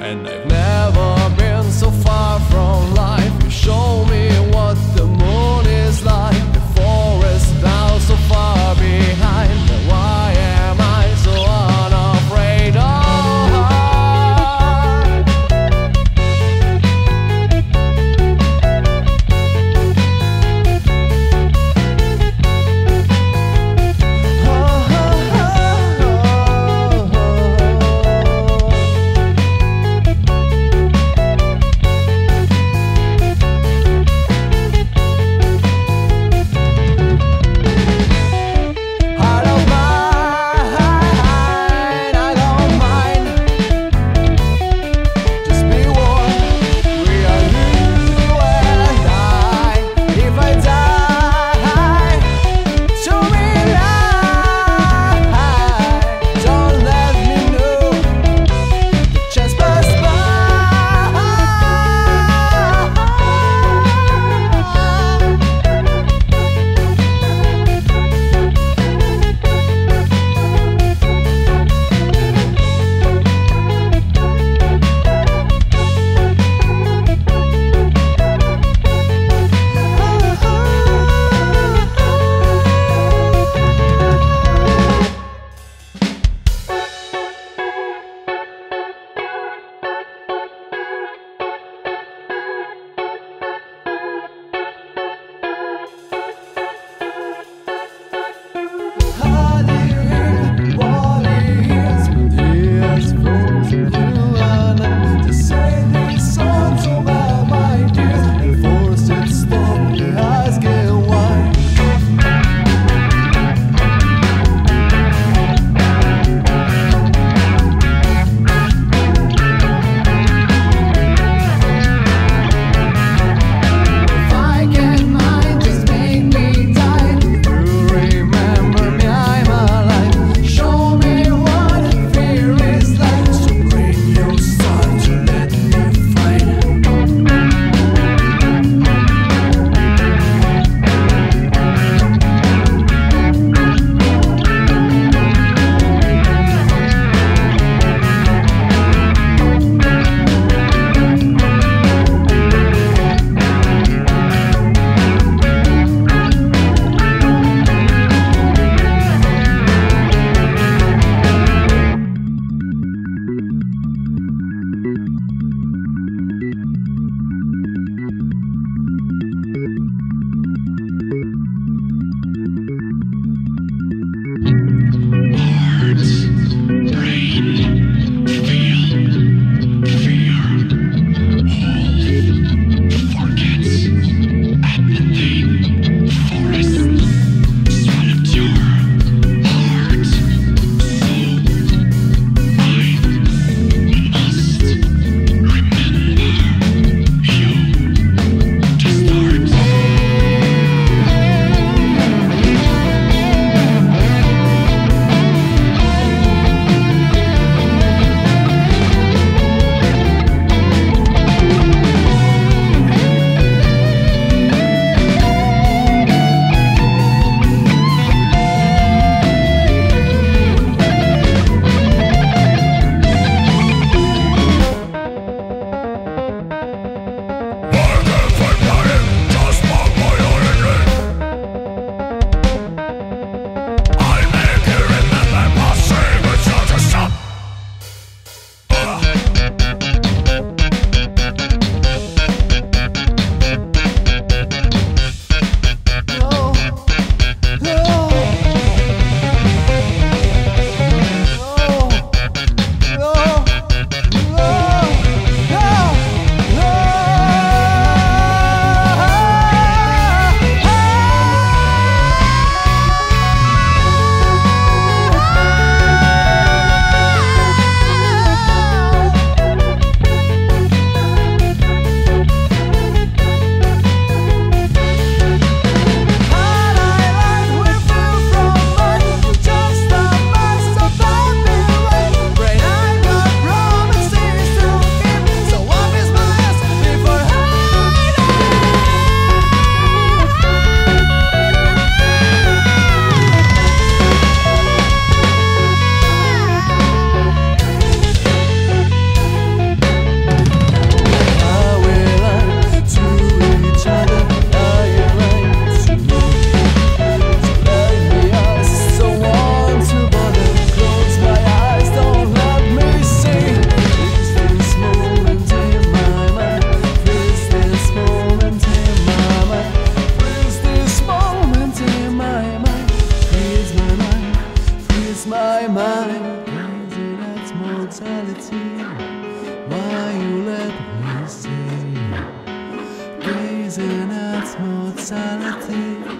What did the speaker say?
And I've never been so far from life. You show me In its mortality.